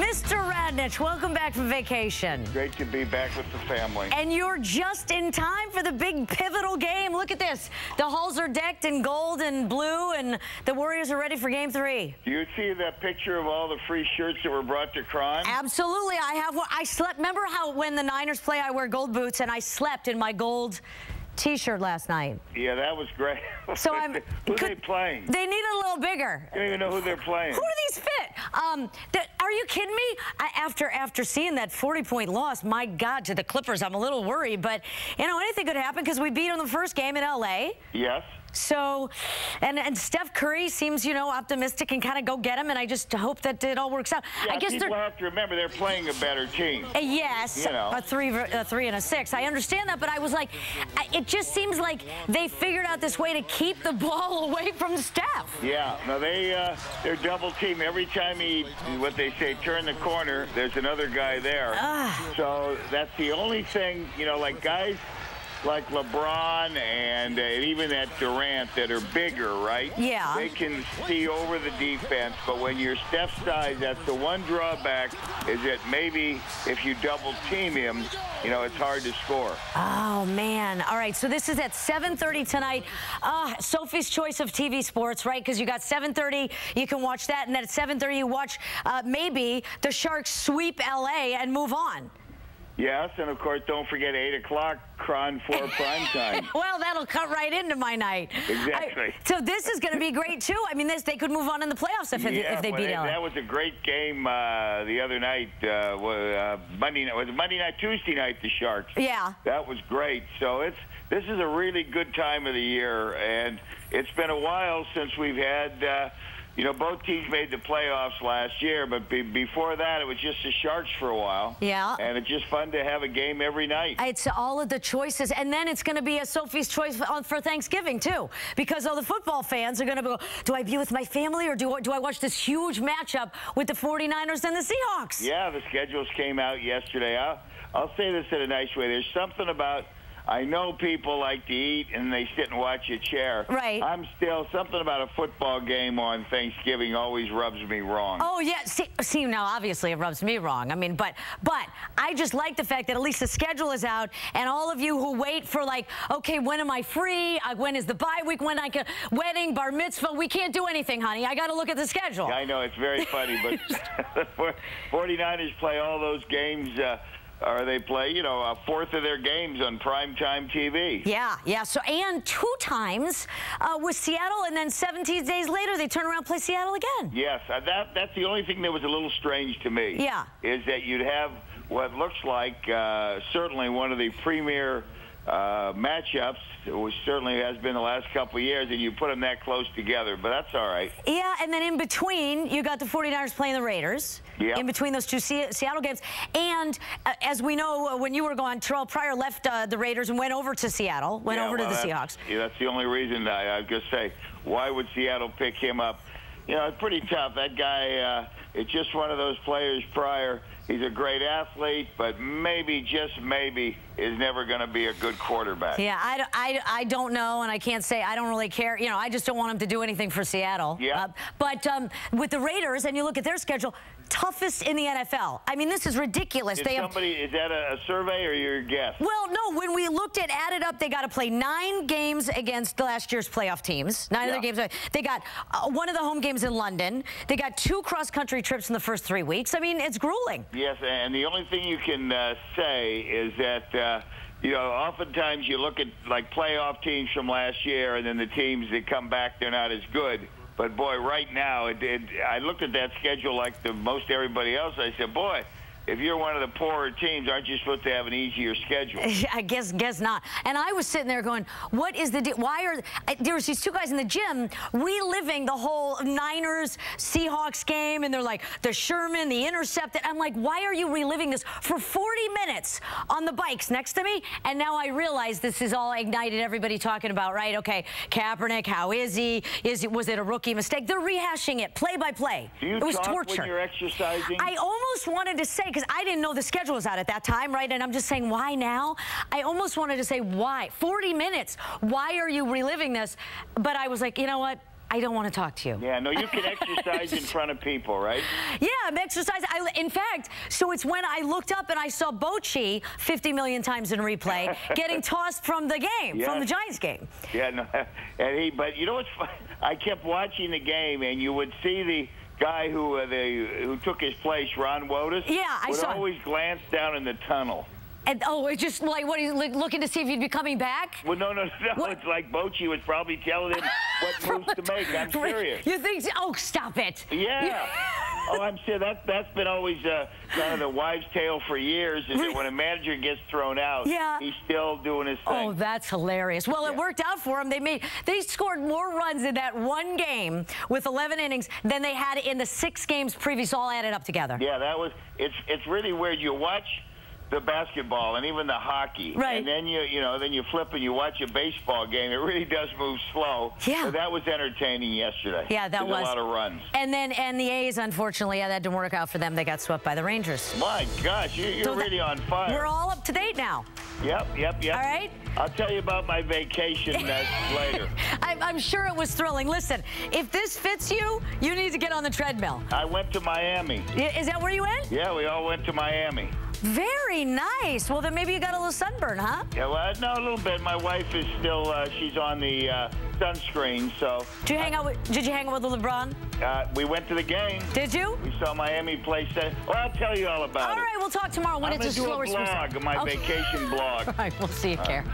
Mr. Radnich, welcome back from vacation. Great to be back with the family. And you're just in time for the big pivotal game. Look at this. The halls are decked in gold and blue, and the Warriors are ready for game three. Do you see that picture of all the free shirts that were brought to crime? Absolutely. I have one. I slept. Remember how when the Niners play, I wear gold boots, and I slept in my gold T-shirt last night. Yeah, that was great. So I'm. Who could, they playing? They need a little bigger. I don't even know who they're playing. Who do these? Um, th are you kidding me? I, after after seeing that 40-point loss, my God, to the Clippers, I'm a little worried. But you know, anything could happen because we beat them the first game in LA. Yes. So, and, and Steph Curry seems, you know, optimistic and kind of go get him, and I just hope that it all works out. Yeah, I guess people have to remember they're playing a better team. Uh, Yes, You know. a three, a three and a six. I understand that, but I was like, it just seems like they figured out this way to keep the ball away from Steph. Yeah, no, they uh, they're double team every time he what they say turn the corner. There's another guy there. Ah. So that's the only thing you know, like guys like LeBron and, uh, and even that Durant that are bigger, right? Yeah. They can see over the defense, but when you're Steph's size, that's the one drawback is that maybe if you double team him, you know, it's hard to score. Oh, man. All right, so this is at 7.30 tonight. Uh, Sophie's Choice of TV Sports, right? Because you got 7.30, you can watch that, and then at 7.30 you watch uh, maybe the Sharks sweep L.A. and move on. Yes, and of course, don't forget 8 o'clock, KRON 4 prime time. Well, that'll cut right into my night. Exactly. I- so this is going to be great, too. I mean, this they could move on in the playoffs if, Yeah, if they beat that, LA. that was a great game uh, the other night. Uh, wa- uh, Monday night was it Monday night, Tuesday night. The Sharks. Yeah. that was great. So it's this is a really good time of the year, and it's been a while since we've had. Uh, you know, both teams made the playoffs last year, but be, before that, it was just the Sharks for a while. Yeah. And it's just fun to have a game every night. It's all of the choices, and then it's going to be a Sophie's choice on for Thanksgiving too, because all the football fans are going to go. Do I be with my family, or do I, do I watch this huge matchup with the 49ers and the Seahawks? Yeah, the schedules came out yesterday. I'll, I'll say this in a nice way. There's something about. I know people like to eat and they sit and watch a chair. Right. I'm still something about a football game on Thanksgiving always rubs me wrong. Oh yeah, see, see now obviously it rubs me wrong. I mean, but but I just like the fact that at least the schedule is out, and all of you who wait for like, okay, when am I free? Uh, when is the bye week? When I can wedding, bar mitzvah? We can't do anything, honey. I got to look at the schedule. Yeah, I know it's very funny, but 49ers play all those games. Uh, or they play, you know, a fourth of their games on primetime TV. Yeah, yeah. So and two times uh, with Seattle, and then 17 days later they turn around and play Seattle again. Yes, uh, that that's the only thing that was a little strange to me. Yeah. is that you'd have what looks like uh, certainly one of the premier uh, matchups, which certainly has been the last couple of years, and you put them that close together. But that's all right. Yeah, and then in between, you got the 49ers playing the Raiders. Yeah. In between those two Se- Seattle games. And uh, as we know, uh, when you were gone, Terrell Pryor left uh, the Raiders and went over to Seattle, went Yeah, over to the that's- Seahawks. Yeah, that's the only reason I, I was going to say, why would Seattle pick him up? You know, it's pretty tough. That guy, uh, it's just one of those players Pryor. He's a great athlete, but maybe, just maybe, is never going to be a good quarterback. Yeah, I, I, I don't know, and I can't say I don't really care. You know, I just don't want him to do anything for Seattle. Yeah. Uh, but um, with the Raiders, and you look at their schedule, toughest in the NFL. I mean, this is ridiculous. Did they have somebody, is that a, a survey or your guess? Well, no, when we looked at added up, they got to play nine games against last year's playoff teams. Nine Yeah. other games. They got uh, one of the home games in London. They got two cross country trips in the first three weeks. I mean, it's grueling. Yes, and the only thing you can uh, say is that uh, you know oftentimes you look at like playoff teams from last year, and then the teams that come back they're not as good. But boy, right now, it, it, I looked at that schedule like the most everybody else. I said, boy. If you're one of the poorer teams, aren't you supposed to have an easier schedule? I guess guess not. And I was sitting there going, "What is the deal? Why are there was these two guys in the gym reliving the whole Niners Seahawks game, and they're like the Sherman, the intercept. I'm like, why are you reliving this for 40 minutes on the bikes next to me? And now I realize this is all ignited. Everybody talking about right? Okay, Kaepernick, how is he? Is it was it a rookie mistake? They're rehashing it play by play. Do you it was talk torture. when you're exercising? I almost wanted to say because I didn't know the schedule was out at that time, right? And I'm just saying, why now? I almost wanted to say, why? 40 minutes. Why are you reliving this? But I was like, you know what? I don't want to talk to you. Yeah, no, you can exercise in front of people, right? Yeah, I'm exercising. I, in fact, so it's when I looked up and I saw Bochy 50 million times in replay getting tossed from the game, Yeah. from the Giants game. Yeah, no, and he. But you know what's fun? I kept watching the game, and you would see the guy who uh, the who took his place, Ron Wotus. Yeah, I would saw him. always glance down in the tunnel. And oh, it's just like what he's like, looking to see if he'd be coming back. Well, no, no, no. What? It's like Bochy was probably telling him what moves to make. I'm serious. You think? Oh, stop it. Yeah. Yeah. Oh, I'm sure That that's been always uh, kind of the wives' tale for years. Is that when a manager gets thrown out, Yeah. he's still doing his thing. Oh, that's hilarious. Well, it worked out for them. They made they scored more runs in that one game with 11 innings than they had in the six games previous, all added up together. Yeah, that was. It's it's really weird. You watch the basketball and even the hockey, Right. and then you you know then you flip and you watch a baseball game. It really does move slow. Yeah. But that was entertaining yesterday. Yeah, that There's was a lot of runs. And then and the A's, unfortunately, yeah, that didn't work out for them. They got swept by the Rangers. My gosh, you, you're So really on fire. We're all up to date now. Yep, yep, yep. All right. I'll tell you about my vacation later. I'm, I'm sure it was thrilling. Listen, if this fits you, you need to get on the treadmill. I went to Miami. Is that where you went? Yeah, we all went to Miami. Very nice. Well, then maybe you got a little sunburn, huh? Yeah, well, no, a little bit. My wife is still, uh, she's on the uh, sunscreen, so Did you hang out with? Did you hang out with LeBron? uh, we went to the game. Did you? We saw Miami play. Set. Well, I'll tell you all about All it. All right, we'll talk tomorrow when I'm it's a gonna do slower a blog, my Okay. vacation blog. All right, we'll see you, Care.